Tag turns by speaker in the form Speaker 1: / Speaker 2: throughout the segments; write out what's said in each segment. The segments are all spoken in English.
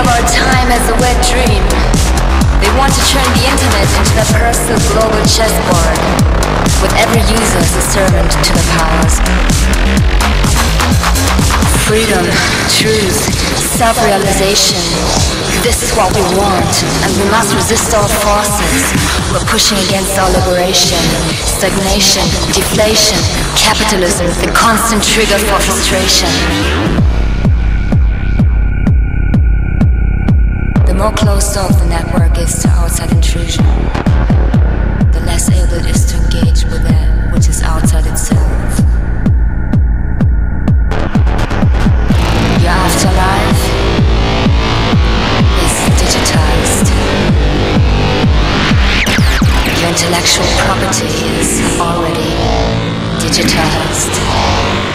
Speaker 1: of our time as a wet dream. They want to turn the internet into the personal global chessboard, with every user as a servant to the powers. Freedom, truth, self-realization. This is what we want, and we must resist all forces. We're pushing against our liberation, stagnation, deflation, capitalism, the constant trigger for frustration. More closed off the network is to outside intrusion, the less able it is to engage with that which is outside itself. Your afterlife is digitized. Your intellectual property is already digitized.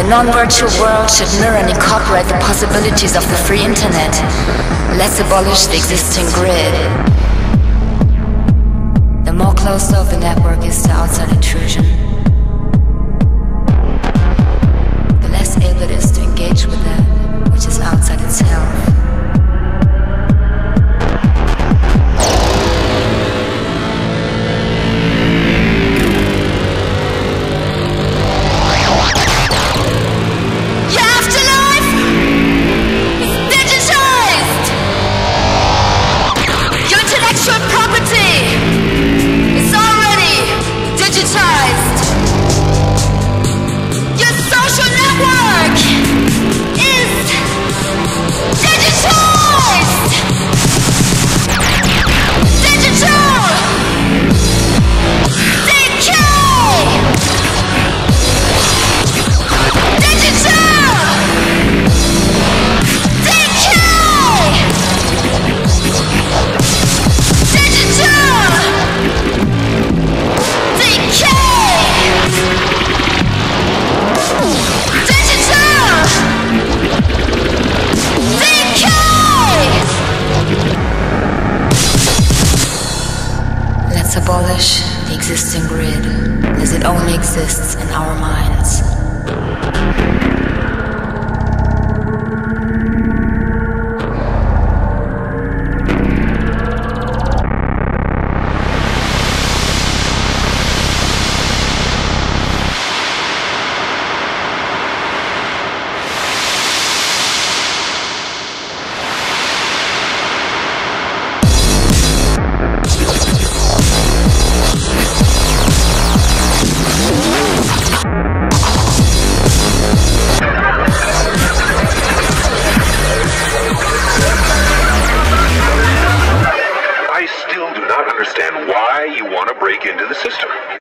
Speaker 1: The non-virtual world should mirror and incorporate the possibilities of the free internet. Let's abolish the existing grid. The more closed off the network is to outside abolish the existing grid as it only exists in our minds.
Speaker 2: Understand why you want to break into the system.